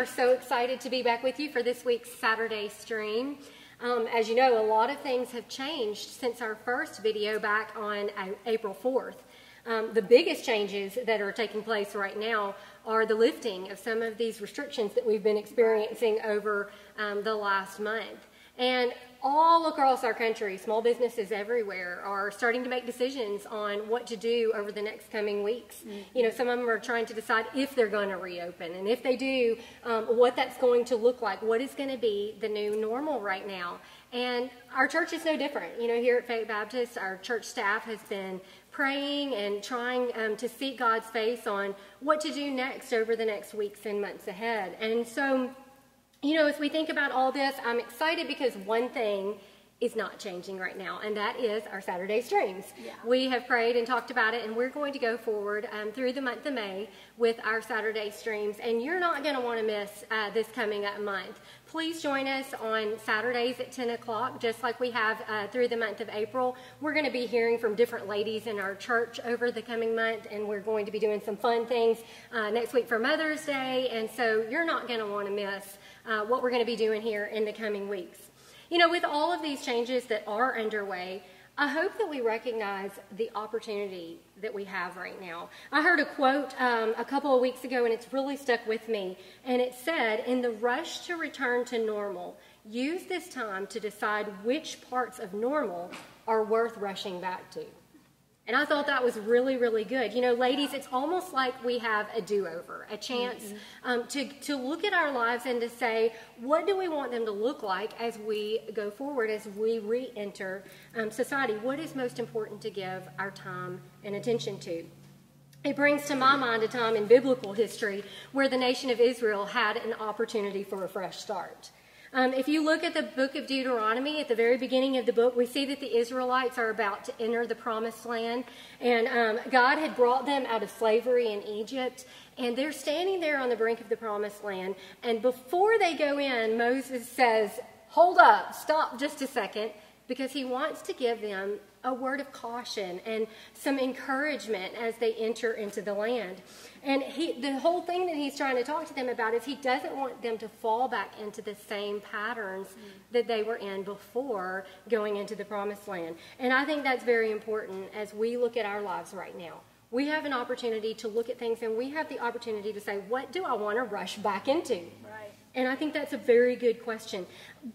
are so excited to be back with you for this week's Saturday stream. Um, as you know, a lot of things have changed since our first video back on April 4th. Um, the biggest changes that are taking place right now are the lifting of some of these restrictions that we've been experiencing over um, the last month. And all across our country, small businesses everywhere are starting to make decisions on what to do over the next coming weeks. Mm-hmm. You know, some of them are trying to decide if they're going to reopen, and if they do, um, what that's going to look like. What is going to be the new normal right now? And our church is no different. You know, here at Fayette Baptist, our church staff has been praying and trying um, to seek God's face on what to do next over the next weeks and months ahead. And so, you know, as we think about all this, I'm excited because one thing is not changing right now, and that is our Saturday streams. Yeah. We have prayed and talked about it, and we're going to go forward um, through the month of May with our Saturday streams, and you're not going to want to miss uh, this coming up month. Please join us on Saturdays at 10 o'clock, just like we have uh, through the month of April. We're going to be hearing from different ladies in our church over the coming month, and we're going to be doing some fun things uh, next week for Mother's Day, and so you're not going to want to miss uh, what we're going to be doing here in the coming weeks. You know, with all of these changes that are underway, I hope that we recognize the opportunity that we have right now. I heard a quote um, a couple of weeks ago and it's really stuck with me. And it said, In the rush to return to normal, use this time to decide which parts of normal are worth rushing back to. And I thought that was really, really good. You know, ladies, it's almost like we have a do over, a chance mm-hmm. um, to, to look at our lives and to say, what do we want them to look like as we go forward, as we re enter um, society? What is most important to give our time and attention to? It brings to my mind a time in biblical history where the nation of Israel had an opportunity for a fresh start. Um, if you look at the book of Deuteronomy, at the very beginning of the book, we see that the Israelites are about to enter the promised land. And um, God had brought them out of slavery in Egypt. And they're standing there on the brink of the promised land. And before they go in, Moses says, Hold up, stop just a second, because he wants to give them a word of caution and some encouragement as they enter into the land. And he, the whole thing that he's trying to talk to them about is he doesn't want them to fall back into the same patterns mm. that they were in before going into the promised land. And I think that's very important as we look at our lives right now. We have an opportunity to look at things and we have the opportunity to say, what do I want to rush back into? Right. And I think that's a very good question.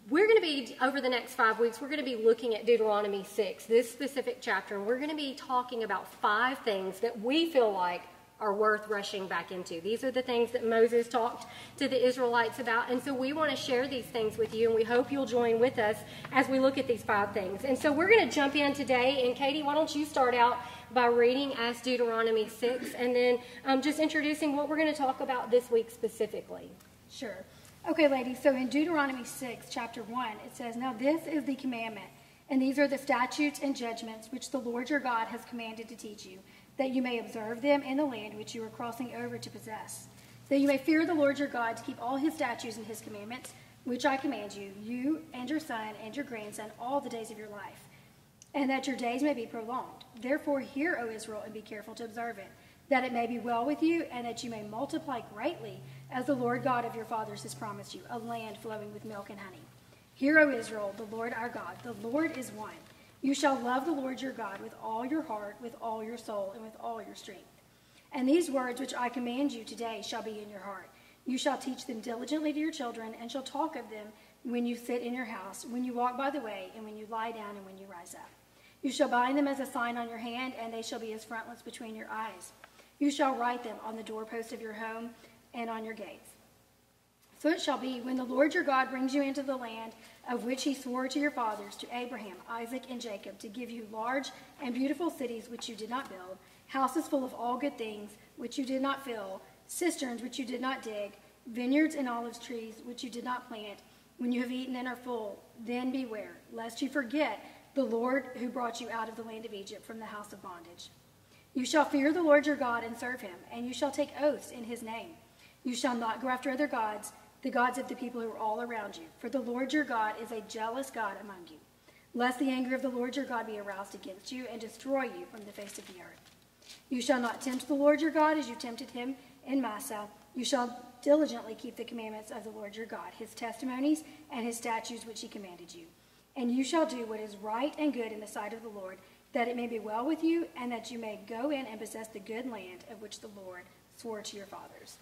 We're going to be, over the next five weeks, we're going to be looking at Deuteronomy 6, this specific chapter, and we're going to be talking about five things that we feel like are worth rushing back into. These are the things that Moses talked to the Israelites about. And so we want to share these things with you, and we hope you'll join with us as we look at these five things. And so we're going to jump in today. And Katie, why don't you start out by reading as Deuteronomy 6 and then um, just introducing what we're going to talk about this week specifically? Sure. Okay, ladies, so in Deuteronomy 6, chapter 1, it says, Now this is the commandment, and these are the statutes and judgments which the Lord your God has commanded to teach you that you may observe them in the land which you are crossing over to possess, that you may fear the Lord your God to keep all his statutes and his commandments, which I command you, you and your son and your grandson, all the days of your life, and that your days may be prolonged. Therefore, hear, O Israel, and be careful to observe it, that it may be well with you, and that you may multiply greatly, as the Lord God of your fathers has promised you, a land flowing with milk and honey. Hear, O Israel, the Lord our God, the Lord is one. You shall love the Lord your God with all your heart, with all your soul, and with all your strength. And these words which I command you today shall be in your heart. You shall teach them diligently to your children, and shall talk of them when you sit in your house, when you walk by the way, and when you lie down, and when you rise up. You shall bind them as a sign on your hand, and they shall be as frontlets between your eyes. You shall write them on the doorpost of your home and on your gates. So it shall be when the Lord your God brings you into the land of which he swore to your fathers, to Abraham, Isaac, and Jacob, to give you large and beautiful cities which you did not build, houses full of all good things which you did not fill, cisterns which you did not dig, vineyards and olive trees which you did not plant. When you have eaten and are full, then beware, lest you forget the Lord who brought you out of the land of Egypt from the house of bondage. You shall fear the Lord your God and serve him, and you shall take oaths in his name. You shall not go after other gods the gods of the people who are all around you. For the Lord your God is a jealous God among you, lest the anger of the Lord your God be aroused against you and destroy you from the face of the earth. You shall not tempt the Lord your God as you tempted him in Massah. You shall diligently keep the commandments of the Lord your God, his testimonies, and his statutes which he commanded you. And you shall do what is right and good in the sight of the Lord, that it may be well with you, and that you may go in and possess the good land of which the Lord swore to your fathers.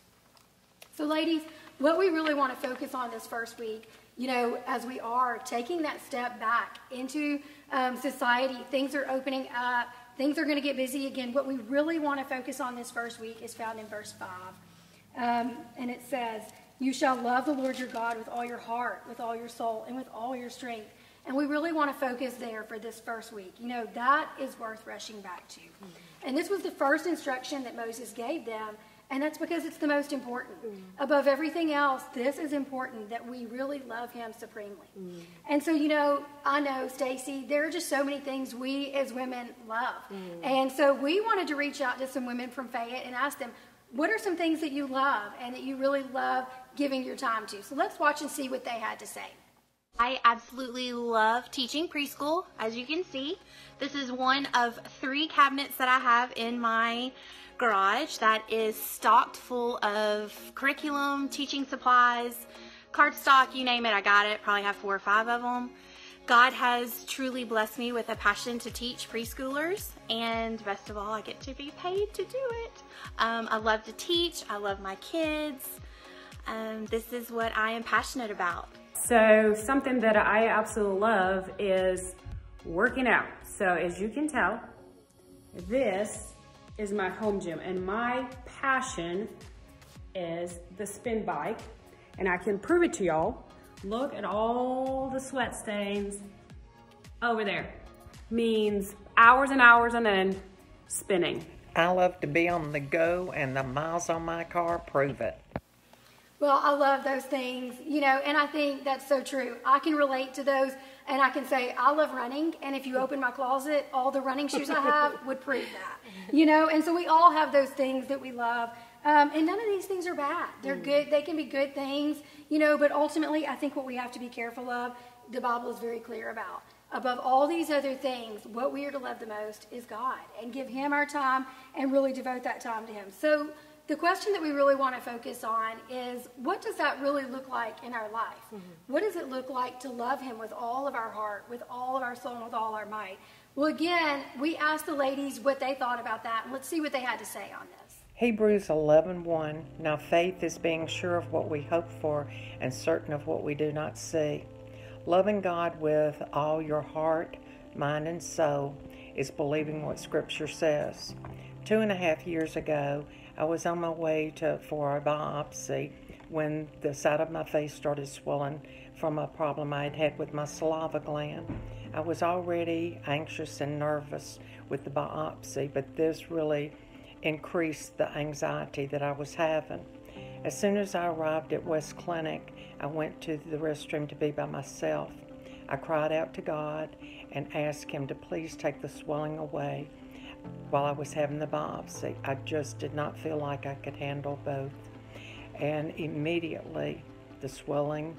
So, ladies, what we really want to focus on this first week, you know, as we are taking that step back into um, society, things are opening up, things are going to get busy again. What we really want to focus on this first week is found in verse 5. Um, and it says, You shall love the Lord your God with all your heart, with all your soul, and with all your strength. And we really want to focus there for this first week. You know, that is worth rushing back to. Mm-hmm. And this was the first instruction that Moses gave them and that's because it's the most important. Mm. Above everything else, this is important that we really love him supremely. Mm. And so, you know, I know, Stacy, there are just so many things we as women love. Mm. And so we wanted to reach out to some women from Fayette and ask them, what are some things that you love and that you really love giving your time to? So let's watch and see what they had to say. I absolutely love teaching preschool, as you can see. This is one of three cabinets that I have in my garage that is stocked full of curriculum, teaching supplies, cardstock, you name it, I got it. Probably have four or five of them. God has truly blessed me with a passion to teach preschoolers, and best of all, I get to be paid to do it. Um, I love to teach, I love my kids. Um, this is what I am passionate about. So, something that I absolutely love is working out. So, as you can tell, this is my home gym and my passion is the spin bike and I can prove it to y'all. Look at all the sweat stains over there. Means hours and hours and then spinning. I love to be on the go and the miles on my car prove it. Well, I love those things, you know, and I think that's so true. I can relate to those and I can say, I love running, and if you open my closet, all the running shoes I have would prove that. You know, and so we all have those things that we love. Um, and none of these things are bad. They're mm. good. They can be good things, you know, but ultimately, I think what we have to be careful of, the Bible is very clear about. Above all these other things, what we are to love the most is God and give Him our time and really devote that time to Him. So, the question that we really want to focus on is what does that really look like in our life? Mm-hmm. What does it look like to love Him with all of our heart, with all of our soul, and with all our might? Well, again, we asked the ladies what they thought about that, and let's see what they had to say on this. Hebrews 11:1 1, Now faith is being sure of what we hope for and certain of what we do not see. Loving God with all your heart, mind, and soul is believing what Scripture says. Two and a half years ago, I was on my way to for a biopsy when the side of my face started swelling from a problem I had had with my saliva gland. I was already anxious and nervous with the biopsy, but this really increased the anxiety that I was having. As soon as I arrived at West Clinic, I went to the restroom to be by myself. I cried out to God and asked Him to please take the swelling away while I was having the biopsy. I just did not feel like I could handle both. And immediately the swelling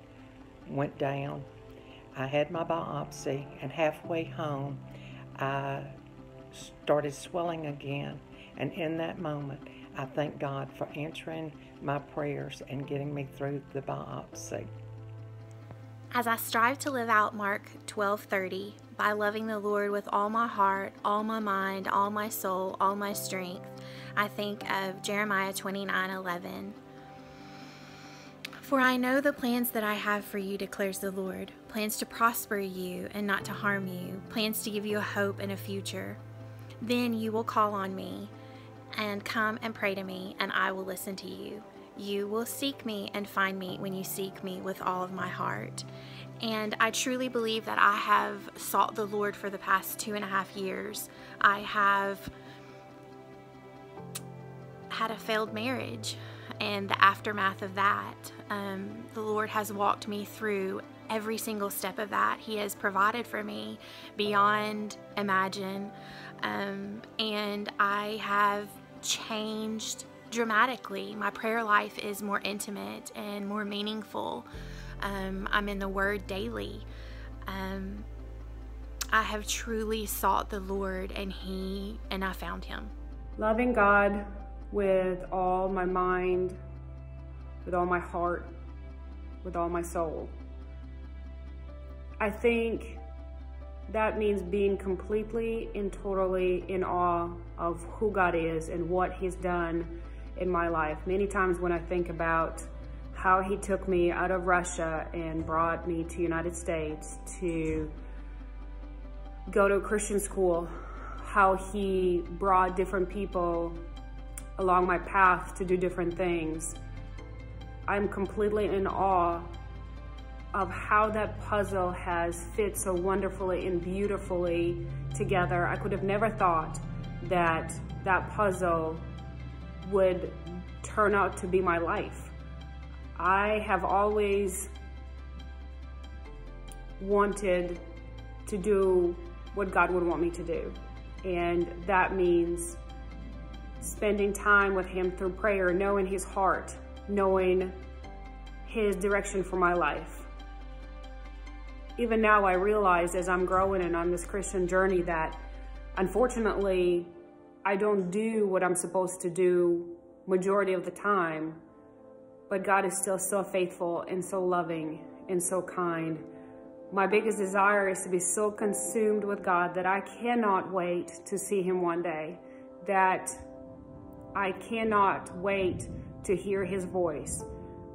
went down. I had my biopsy, and halfway home, I started swelling again. And in that moment, I thank God for answering my prayers and getting me through the biopsy. As I strive to live out Mark 12:30 by loving the Lord with all my heart, all my mind, all my soul, all my strength, I think of Jeremiah 29:11. For I know the plans that I have for you, declares the Lord plans to prosper you and not to harm you, plans to give you a hope and a future. Then you will call on me and come and pray to me, and I will listen to you. You will seek me and find me when you seek me with all of my heart. And I truly believe that I have sought the Lord for the past two and a half years. I have had a failed marriage and the aftermath of that. Um, the Lord has walked me through every single step of that. He has provided for me beyond imagine. Um, and I have changed dramatically. My prayer life is more intimate and more meaningful. Um, I'm in the Word daily. Um, I have truly sought the Lord, and He and I found Him. Loving God with all my mind, with all my heart, with all my soul. I think that means being completely and totally in awe of who God is and what He's done in my life. Many times when I think about how He took me out of Russia and brought me to United States to go to a Christian school, how He brought different people along my path to do different things. I'm completely in awe of how that puzzle has fit so wonderfully and beautifully together. I could have never thought that that puzzle would turn out to be my life. I have always wanted to do what God would want me to do. And that means spending time with Him through prayer, knowing His heart, knowing His direction for my life even now I realize as I'm growing and on this Christian journey that unfortunately I don't do what I'm supposed to do majority of the time, but God is still so faithful and so loving and so kind. My biggest desire is to be so consumed with God that I cannot wait to see him one day, that I cannot wait to hear his voice,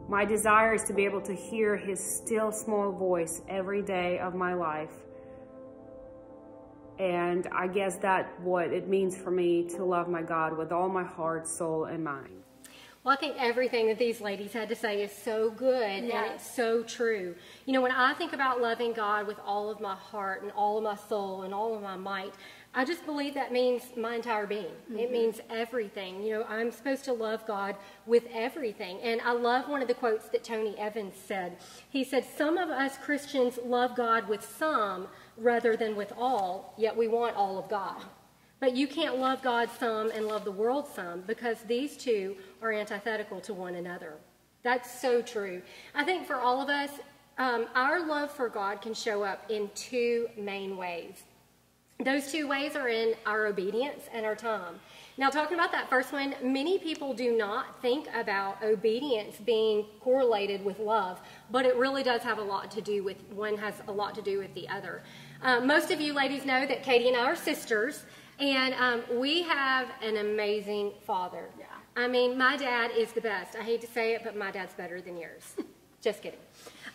my desire is to be able to hear his still small voice every day of my life. And I guess that what it means for me to love my God with all my heart, soul, and mind. Well, I think everything that these ladies had to say is so good yes. and it's so true. You know, when I think about loving God with all of my heart and all of my soul and all of my might, I just believe that means my entire being. Mm-hmm. It means everything. You know, I'm supposed to love God with everything. And I love one of the quotes that Tony Evans said. He said, Some of us Christians love God with some rather than with all, yet we want all of God. But you can't love God some and love the world some because these two are antithetical to one another. That's so true. I think for all of us, um, our love for God can show up in two main ways. Those two ways are in our obedience and our time. Now, talking about that first one, many people do not think about obedience being correlated with love, but it really does have a lot to do with one has a lot to do with the other. Uh, most of you ladies know that Katie and I are sisters, and um, we have an amazing father. Yeah. I mean, my dad is the best. I hate to say it, but my dad's better than yours. Just kidding.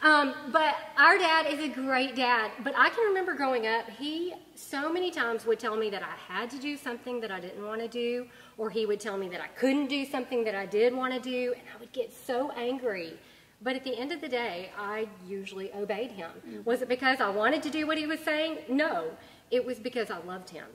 Um, but our dad is a great dad. But I can remember growing up, he so many times would tell me that I had to do something that I didn't want to do, or he would tell me that I couldn't do something that I did want to do, and I would get so angry. But at the end of the day, I usually obeyed him. Mm-hmm. Was it because I wanted to do what he was saying? No. It was because I loved him.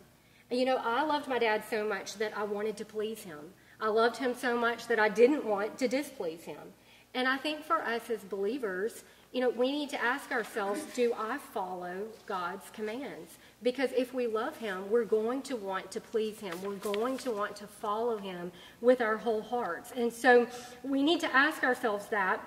You know, I loved my dad so much that I wanted to please him. I loved him so much that I didn't want to displease him. And I think for us as believers, you know, we need to ask ourselves, do I follow God's commands? Because if we love Him, we're going to want to please Him. We're going to want to follow Him with our whole hearts. And so we need to ask ourselves that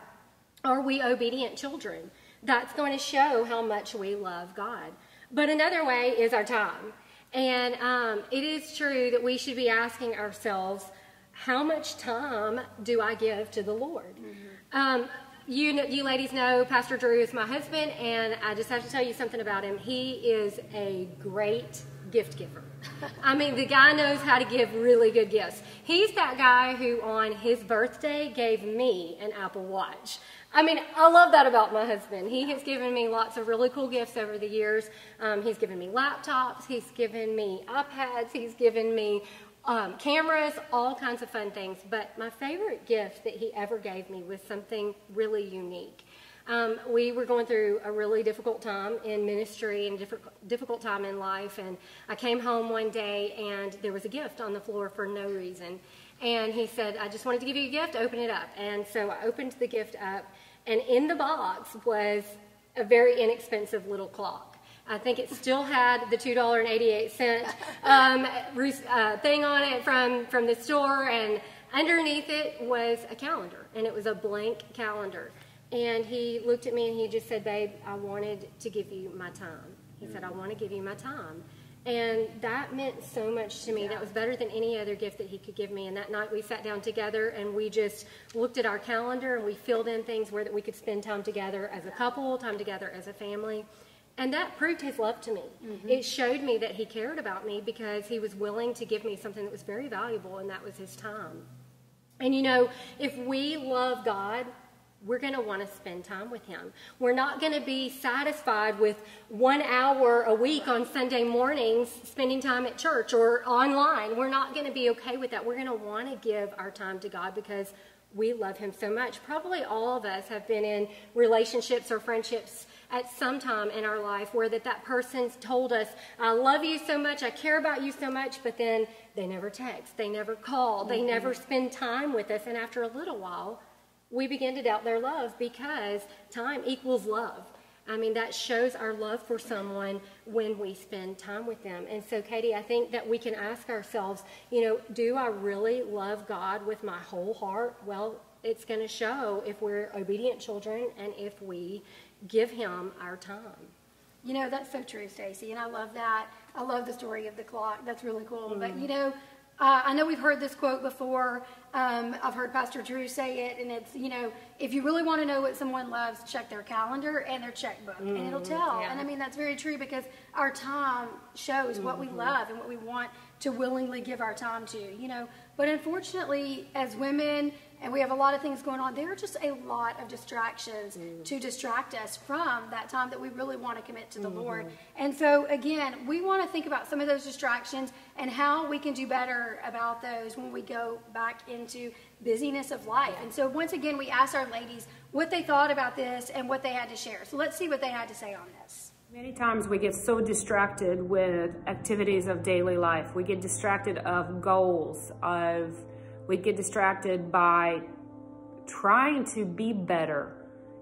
are we obedient children? That's going to show how much we love God. But another way is our time. And um, it is true that we should be asking ourselves, how much time do I give to the Lord? Mm-hmm. Um, you, know, you ladies know Pastor Drew is my husband, and I just have to tell you something about him. He is a great gift giver. I mean, the guy knows how to give really good gifts. He's that guy who, on his birthday, gave me an Apple Watch. I mean, I love that about my husband. He has given me lots of really cool gifts over the years. Um, he's given me laptops, he's given me iPads, he's given me um, cameras, all kinds of fun things. But my favorite gift that he ever gave me was something really unique. Um, we were going through a really difficult time in ministry and difficult, difficult time in life. And I came home one day and there was a gift on the floor for no reason. And he said, I just wanted to give you a gift, open it up. And so I opened the gift up, and in the box was a very inexpensive little clock. I think it still had the $2.88 um, uh, thing on it from, from the store, and underneath it was a calendar, and it was a blank calendar. And he looked at me and he just said, Babe, I wanted to give you my time. He said, I want to give you my time. And that meant so much to me. That was better than any other gift that he could give me. And that night we sat down together and we just looked at our calendar and we filled in things where that we could spend time together as a couple, time together as a family. And that proved his love to me. Mm-hmm. It showed me that he cared about me because he was willing to give me something that was very valuable, and that was his time. And you know, if we love God, we're going to want to spend time with him. We're not going to be satisfied with one hour a week on Sunday mornings spending time at church or online. We're not going to be okay with that. We're going to want to give our time to God because we love him so much. Probably all of us have been in relationships or friendships at some time in our life where that, that person's told us, I love you so much, I care about you so much, but then they never text, they never call, mm-hmm. they never spend time with us. And after a little while, we begin to doubt their love because time equals love. I mean, that shows our love for someone when we spend time with them. And so, Katie, I think that we can ask ourselves, you know, do I really love God with my whole heart? Well, it's going to show if we're obedient children and if we give Him our time. You know, that's so true, Stacy, and I love that. I love the story of the clock. That's really cool. Mm. But, you know, uh, I know we've heard this quote before. Um, I've heard Pastor Drew say it, and it's, you know, if you really want to know what someone loves, check their calendar and their checkbook, mm, and it'll mm, tell. Yeah. And I mean, that's very true because our time shows mm-hmm. what we mm-hmm. love and what we want to willingly give our time to, you know. But unfortunately, as women, and we have a lot of things going on. There are just a lot of distractions mm. to distract us from that time that we really want to commit to the mm-hmm. Lord. And so, again, we want to think about some of those distractions and how we can do better about those when we go back into busyness of life. Yeah. And so, once again, we asked our ladies what they thought about this and what they had to share. So, let's see what they had to say on this. Many times we get so distracted with activities of daily life. We get distracted of goals, of we get distracted by trying to be better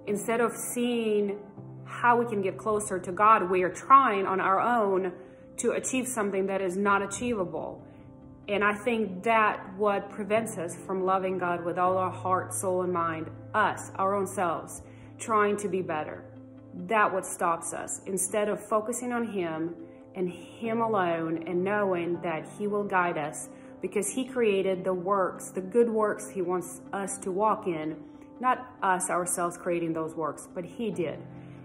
instead of seeing how we can get closer to God. We are trying on our own to achieve something that is not achievable. And I think that what prevents us from loving God with all our heart, soul, and mind, us, our own selves, trying to be better. That what stops us. Instead of focusing on Him and Him alone and knowing that He will guide us because he created the works, the good works he wants us to walk in, not us ourselves creating those works, but he did.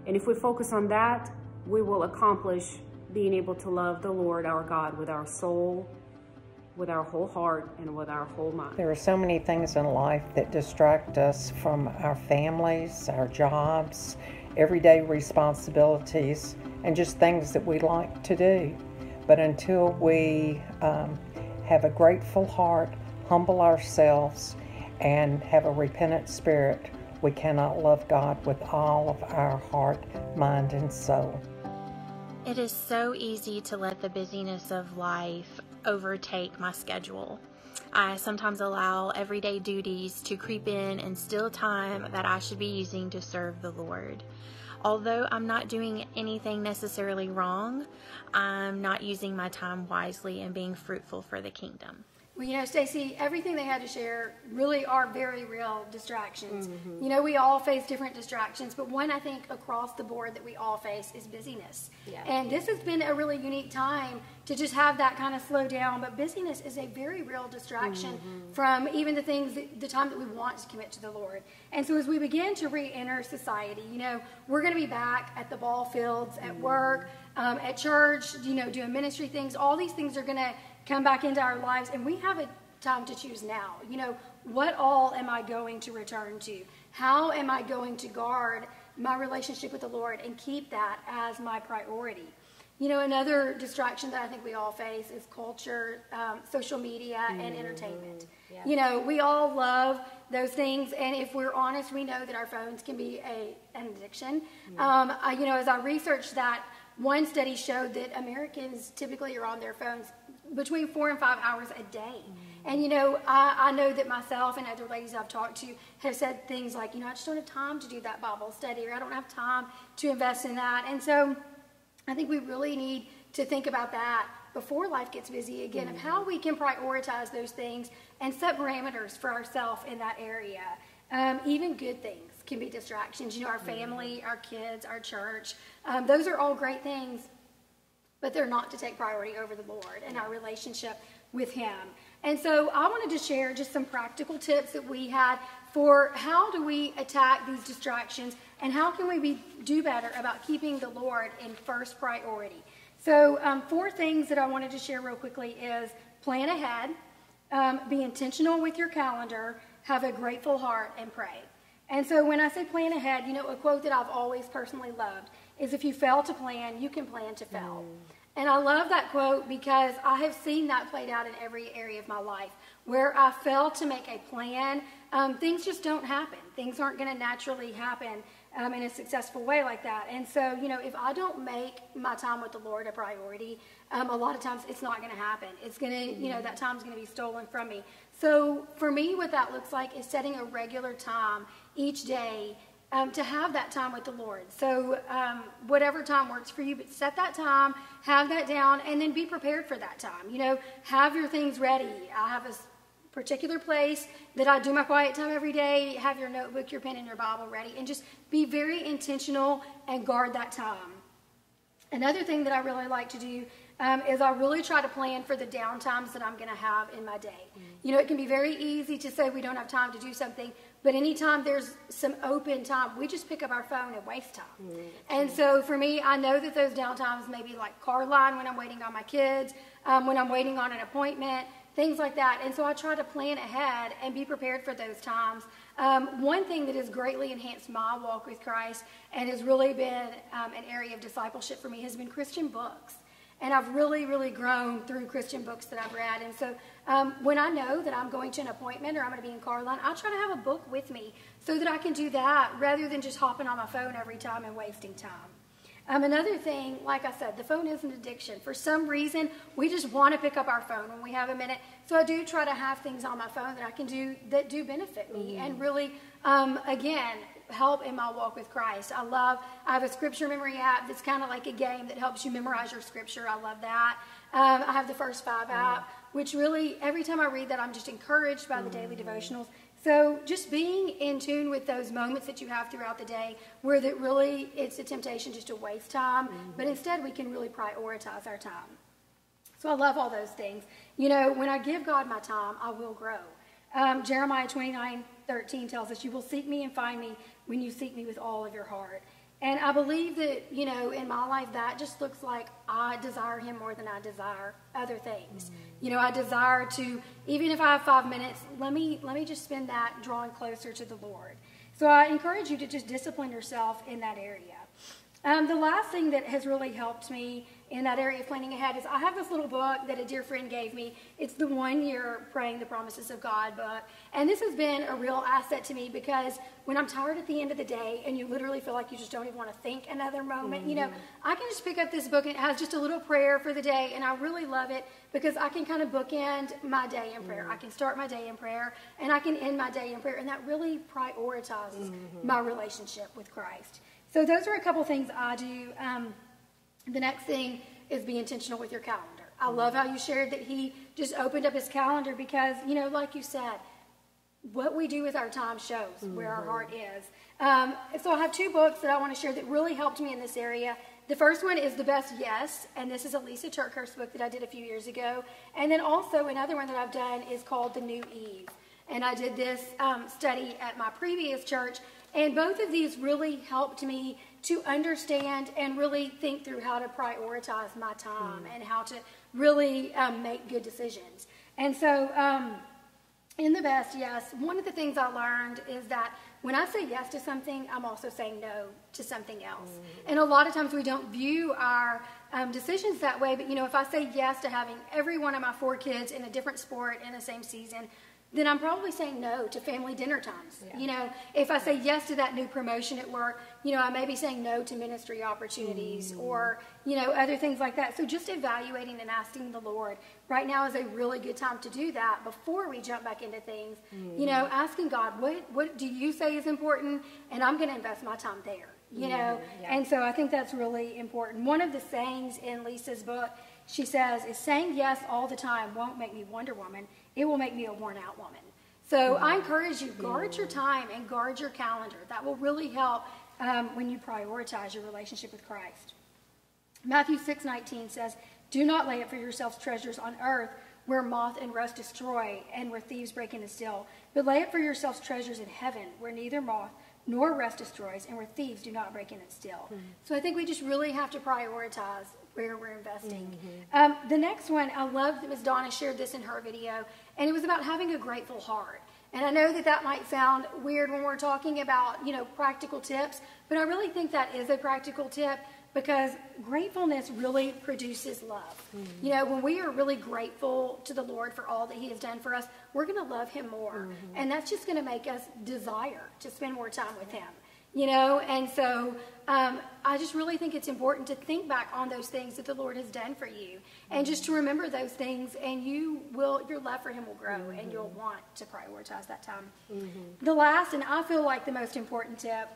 And if we focus on that, we will accomplish being able to love the Lord our God with our soul, with our whole heart, and with our whole mind. There are so many things in life that distract us from our families, our jobs, everyday responsibilities, and just things that we like to do. But until we um, have a grateful heart, humble ourselves, and have a repentant spirit, we cannot love God with all of our heart, mind, and soul. It is so easy to let the busyness of life overtake my schedule. I sometimes allow everyday duties to creep in and steal time that I should be using to serve the Lord. Although I'm not doing anything necessarily wrong, I'm not using my time wisely and being fruitful for the kingdom. Well, you know, Stacy, everything they had to share really are very real distractions. Mm-hmm. You know, we all face different distractions, but one I think across the board that we all face is busyness. Yeah. And this has been a really unique time to just have that kind of slow down. But busyness is a very real distraction mm-hmm. from even the things, that, the time that we want to commit to the Lord. And so as we begin to re enter society, you know, we're going to be back at the ball fields, at mm-hmm. work, um, at church, you know, doing ministry things. All these things are going to come back into our lives, and we have a time to choose now. You know, what all am I going to return to? How am I going to guard my relationship with the Lord and keep that as my priority? You know, another distraction that I think we all face is culture, um, social media, and mm, entertainment. Yeah. You know, we all love those things, and if we're honest, we know that our phones can be a, an addiction. Mm. Um, I, you know, as I researched that, one study showed that Americans typically are on their phones between four and five hours a day. Mm-hmm. And you know, I, I know that myself and other ladies I've talked to have said things like, you know, I just don't have time to do that Bible study, or I don't have time to invest in that. And so I think we really need to think about that before life gets busy again, mm-hmm. of how we can prioritize those things and set parameters for ourselves in that area. Um, even good things can be distractions. You know, our family, our kids, our church. Um, those are all great things but they're not to take priority over the Lord and our relationship with Him. And so I wanted to share just some practical tips that we had for how do we attack these distractions and how can we be, do better about keeping the Lord in first priority. So, um, four things that I wanted to share real quickly is plan ahead, um, be intentional with your calendar, have a grateful heart, and pray. And so, when I say plan ahead, you know, a quote that I've always personally loved is if you fail to plan, you can plan to fail. Mm. And I love that quote because I have seen that played out in every area of my life. Where I fail to make a plan, um, things just don't happen. Things aren't going to naturally happen um, in a successful way like that. And so, you know, if I don't make my time with the Lord a priority, um, a lot of times it's not going to happen. It's going to, you know, that time's going to be stolen from me. So for me, what that looks like is setting a regular time each day um, to have that time with the Lord. So um, whatever time works for you, but set that time, have that down, and then be prepared for that time. You know, have your things ready. I have a particular place that I do my quiet time every day. Have your notebook, your pen, and your Bible ready, and just be very intentional and guard that time. Another thing that I really like to do um, is I really try to plan for the downtimes that I'm going to have in my day. Mm-hmm. You know, it can be very easy to say we don't have time to do something, but anytime there's some open time, we just pick up our phone and waste time. Mm-hmm. And so for me, I know that those downtimes may be like car line when I'm waiting on my kids, um, when I'm waiting on an appointment, things like that. And so I try to plan ahead and be prepared for those times. Um, one thing that has greatly enhanced my walk with Christ and has really been um, an area of discipleship for me has been Christian books. And I've really, really grown through Christian books that I've read. And so um, when I know that I'm going to an appointment or I'm going to be in car line, I try to have a book with me so that I can do that rather than just hopping on my phone every time and wasting time. Um, another thing, like I said, the phone is an addiction. For some reason, we just want to pick up our phone when we have a minute. So I do try to have things on my phone that I can do that do benefit me mm-hmm. and really, um, again, help in my walk with Christ. I love, I have a scripture memory app that's kind of like a game that helps you memorize your scripture. I love that. Um, I have the First 5 mm-hmm. app, which really, every time I read that, I'm just encouraged by the mm-hmm. daily devotionals. So just being in tune with those moments that you have throughout the day where that really it's a temptation just to waste time, mm-hmm. but instead we can really prioritize our time. So I love all those things. You know, when I give God my time, I will grow. Um, Jeremiah 29 13 tells us, You will seek me and find me when you seek me with all of your heart. And I believe that, you know, in my life, that just looks like I desire Him more than I desire other things. Mm-hmm. You know, I desire to, even if I have five minutes, let me, let me just spend that drawing closer to the Lord. So I encourage you to just discipline yourself in that area. Um, the last thing that has really helped me in that area of planning ahead is I have this little book that a dear friend gave me. It's the one year Praying the Promises of God book. And this has been a real asset to me because when I'm tired at the end of the day and you literally feel like you just don't even want to think another moment, mm-hmm. you know, mm-hmm. I can just pick up this book and it has just a little prayer for the day. And I really love it because I can kind of bookend my day in prayer. Mm-hmm. I can start my day in prayer and I can end my day in prayer. And that really prioritizes mm-hmm. my relationship with Christ. So those are a couple things I do. Um, the next thing is be intentional with your calendar. I love how you shared that he just opened up his calendar because, you know, like you said, what we do with our time shows mm-hmm. where our heart is. Um, so I have two books that I want to share that really helped me in this area. The first one is The Best Yes, and this is a Lysa TerKeurst book that I did a few years ago. And then also another one that I've done is called The New Eve. And I did this um, study at my previous church, and both of these really helped me to understand and really think through how to prioritize my time mm. and how to really um, make good decisions. And so, um, in the best, yes, one of the things I learned is that when I say yes to something, I'm also saying no to something else. Mm. And a lot of times we don't view our um, decisions that way, but you know, if I say yes to having every one of my four kids in a different sport in the same season, then I'm probably saying no to family dinner times. Yeah. You know, if I say yes to that new promotion at work, you know, I may be saying no to ministry opportunities mm. or, you know, other things like that. So just evaluating and asking the Lord right now is a really good time to do that before we jump back into things. Mm. You know, mm. asking God, what, what do you say is important? And I'm going to invest my time there, you mm. know? Yeah. And so I think that's really important. One of the sayings in Lysa's book, she says, is saying yes all the time won't make me Wonder Woman it will make me a worn out woman. So I encourage you, guard your time and guard your calendar. That will really help um, when you prioritize your relationship with Christ. Matthew 6 19 says, Do not lay up for yourselves treasures on earth where moth and rust destroy and where thieves break in and steal, but lay up for yourselves treasures in heaven where neither moth nor rust destroys and where thieves do not break in and steal. Mm-hmm. So I think we just really have to prioritize where we're investing. Mm-hmm. Um, the next one, I love that Ms. Donna shared this in her video, and it was about having a grateful heart. And I know that that might sound weird when we're talking about, you know, practical tips, but I really think that is a practical tip because gratefulness really produces love. Mm-hmm. You know, when we are really grateful to the Lord for all that He has done for us, we're going to love Him more. Mm-hmm. And that's just going to make us desire to spend more time with Him. You know, and so um, I just really think it's important to think back on those things that the Lord has done for you, and mm-hmm. just to remember those things, and you will, your love for Him will grow, and mm-hmm. you'll want to prioritize that time. Mm-hmm. The last, and I feel like the most important tip,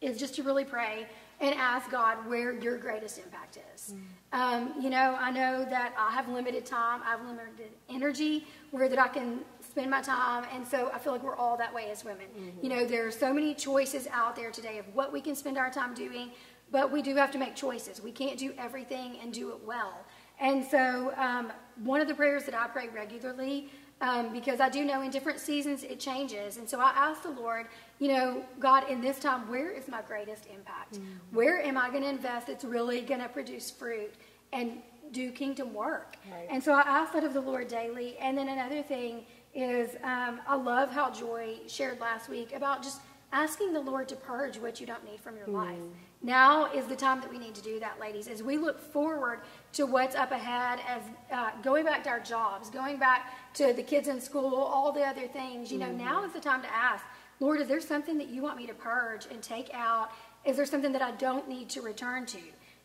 is just to really pray and ask God where your greatest impact is. Mm. Um, you know, I know that I have limited time, I have limited energy, where that I can spend my time, and so I feel like we're all that way as women. Mm-hmm. You know, there are so many choices out there today of what we can spend our time doing, but we do have to make choices. We can't do everything and do it well. And so, um, one of the prayers that I pray regularly um, because I do know in different seasons it changes. And so I ask the Lord, you know, God, in this time, where is my greatest impact? Mm-hmm. Where am I going to invest that's really going to produce fruit and do kingdom work? Right. And so I ask that of the Lord daily. And then another thing is um, I love how Joy shared last week about just asking the Lord to purge what you don't need from your mm. life. Now is the time that we need to do that, ladies, as we look forward to what's up ahead, as uh, going back to our jobs, going back to the kids in school, all the other things. You know, now is the time to ask, Lord, is there something that you want me to purge and take out? Is there something that I don't need to return to?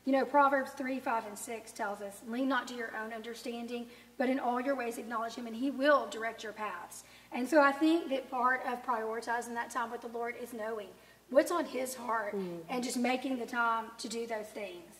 You know, Proverbs 3, 5, and 6 tells us, lean not to your own understanding, but in all your ways acknowledge him, and he will direct your paths. And so I think that part of prioritizing that time with the Lord is knowing what's on his heart mm-hmm. and just making the time to do those things.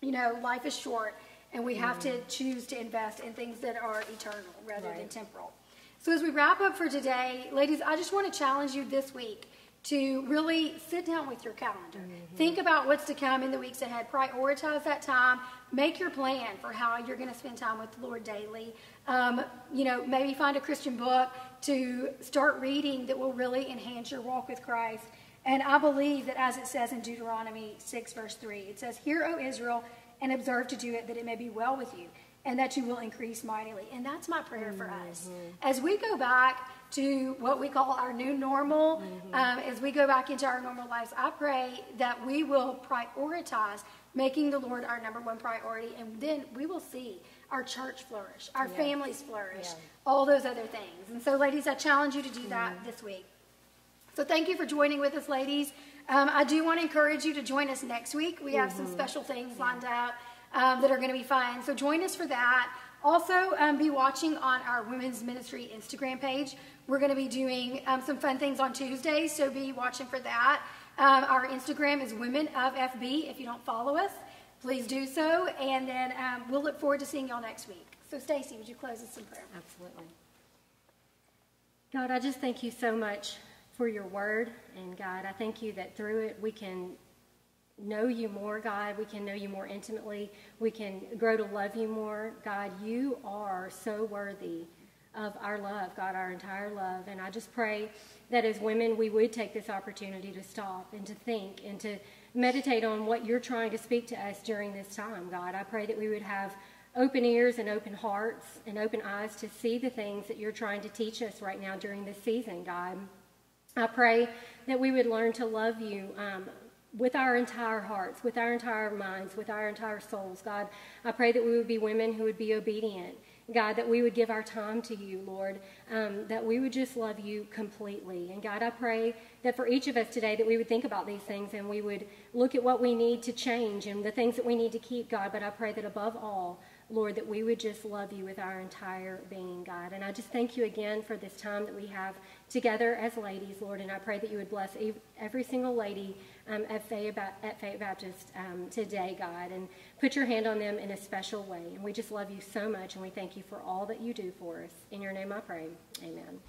You know, life is short, and we have mm-hmm. to choose to invest in things that are eternal rather right. than temporal. So, as we wrap up for today, ladies, I just want to challenge you this week to really sit down with your calendar. Mm-hmm. Think about what's to come in the weeks ahead. Prioritize that time. Make your plan for how you're going to spend time with the Lord daily. Um, you know, maybe find a Christian book to start reading that will really enhance your walk with Christ. And I believe that as it says in Deuteronomy 6, verse 3, it says, Hear, O Israel, and observe to do it, that it may be well with you, and that you will increase mightily. And that's my prayer mm-hmm. for us. As we go back to what we call our new normal, mm-hmm. um, as we go back into our normal lives, I pray that we will prioritize making the Lord our number one priority, and then we will see our church flourish, our yes. families flourish, yes. all those other things. And so, ladies, I challenge you to do that mm-hmm. this week. So, thank you for joining with us, ladies. Um, I do want to encourage you to join us next week. We have mm-hmm. some special things lined out um, that are going to be fun. So, join us for that. Also, um, be watching on our Women's Ministry Instagram page. We're going to be doing um, some fun things on Tuesday, so be watching for that. Um, our Instagram is Women of FB. If you don't follow us, please do so. And then um, we'll look forward to seeing y'all next week. So, Stacy, would you close us in prayer? Absolutely. God, I just thank you so much for your word. And God, I thank you that through it we can know you more, God. We can know you more intimately. We can grow to love you more. God, you are so worthy of our love, God, our entire love. And I just pray that as women, we would take this opportunity to stop and to think and to meditate on what you're trying to speak to us during this time, God. I pray that we would have open ears and open hearts and open eyes to see the things that you're trying to teach us right now during this season, God. I pray that we would learn to love you um, with our entire hearts, with our entire minds, with our entire souls, God. I pray that we would be women who would be obedient God, that we would give our time to you, Lord, um, that we would just love you completely. And God, I pray that for each of us today that we would think about these things and we would look at what we need to change and the things that we need to keep, God. But I pray that above all, Lord, that we would just love you with our entire being, God. And I just thank you again for this time that we have together as ladies, Lord. And I pray that you would bless every single lady um, at, Fayette, at Fayette Baptist um, today, God, and put your hand on them in a special way. And we just love you so much, and we thank you for all that you do for us. In your name I pray. Amen.